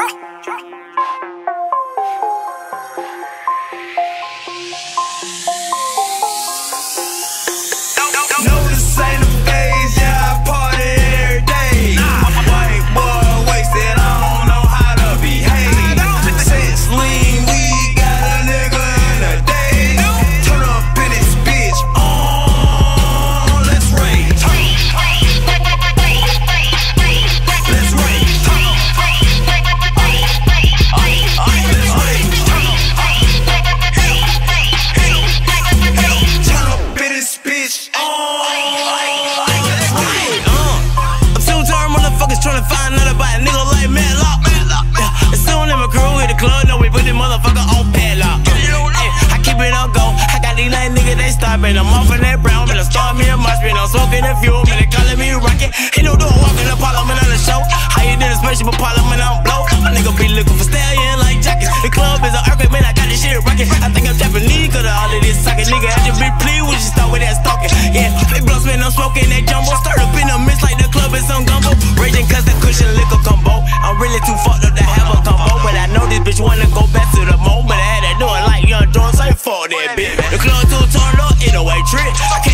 Chao. Chao. Fuel, man, they calling me rocket. He no doing walking the parliament on the show. How you did a spaceship a parliament, I'm blow. My nigga be looking for stallion like jackets. The club is an earthquake, man, I got this shit rocking. I think I'm Japanese, cause of all of this socket. Nigga, I just be pleased when you start with that stalking. Yeah, big blunts, man, I'm smoking that jumbo. Start up in the mist like the club is some gumbo. Raging cause the cushion liquor combo. I'm really too fucked up to have a combo. But I know this bitch wanna go back to the moment. I had to do it like young Jones, say fuck that bitch. The club too turned up in a way trip. I can't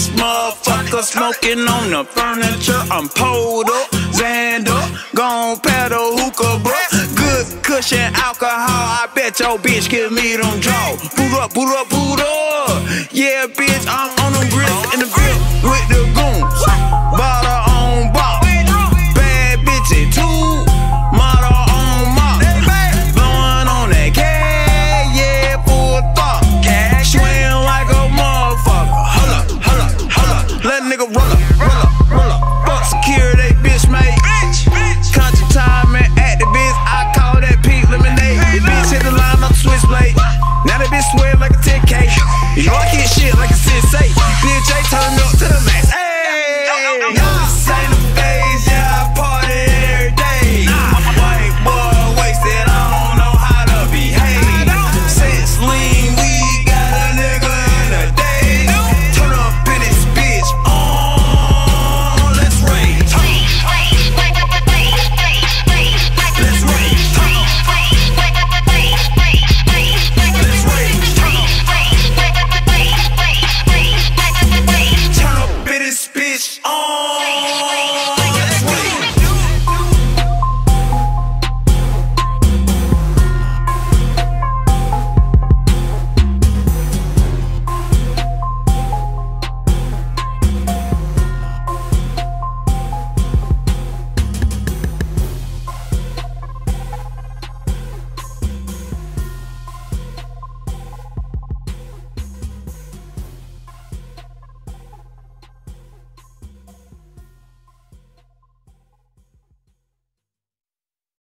this motherfucker, smoking on the furniture. I'm pulled up, Xander, gon' pedal hookah, bro. Good cushion alcohol, I bet your bitch give me them draw. Boot up, boot up, boot up. Yeah, bitch, I'm on them grits in the grip with the goons.